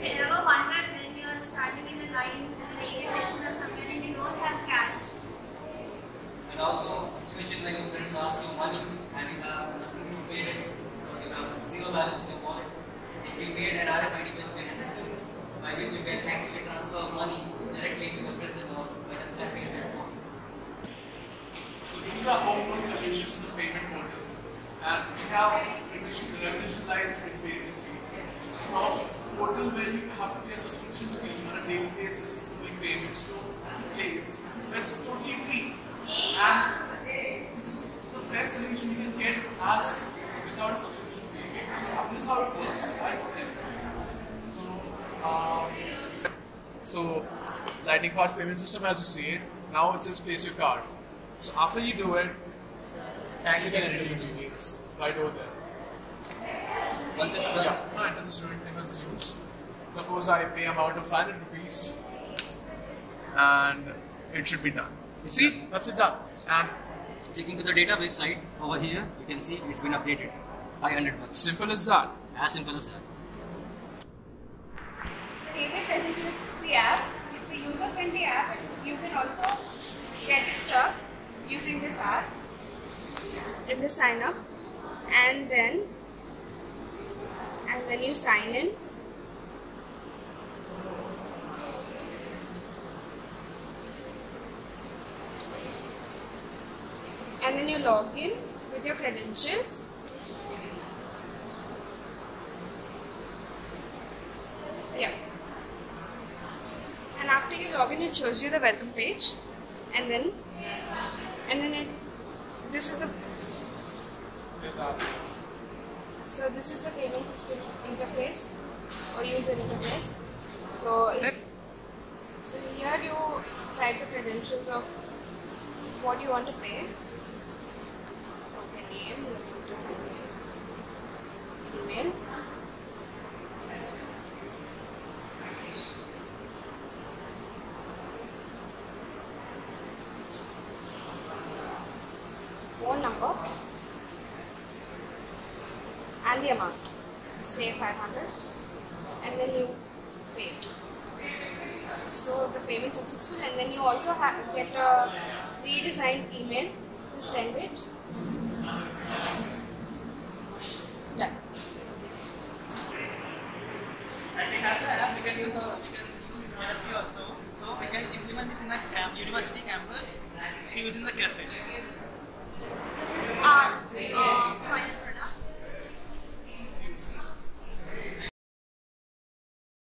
there in line somewhere and don't have cash. And also, situation you your friends ask you money you have to pay it because you have zero balance in the wallet. So we made an RFID based payment system by which you can actually transfer money directly to the friends or by just tapping a. So these are powerful solutions to the payment model and we have revolutionized payment where you have to pay a subscription fee on a daily basis doing payments to place that's totally free. And this is the best solution you can get as without a subscription fee. So this is how it works, right? So, um, so Lightning Card's payment system as you see it, now it says place your card. So after you do it, tags can enter your details right over there. Once it's done, Yeah, the student figures used. Suppose I pay amount of 500 rupees and it should be done. See, that's it done. And checking to the database side over here, you can see it's been updated. 500 bucks. simple as that. As simple as that. So Payment Presently the app, it's a user-friendly app. You can also register using this app in the sign up and then and then you sign in and then you log in with your credentials. Yeah. And after you log in it shows you the welcome page. And then and then it this is the so this is the payment system interface or user interface. So so here you type the credentials of what you want to pay name looking to name email phone number and the amount. Say 500 and then you pay. So the payment successful and then you also get a redesigned email to send it done And we have the app, we can use, uh, we can use NFC also. So we can implement this in a university campus in the cafe.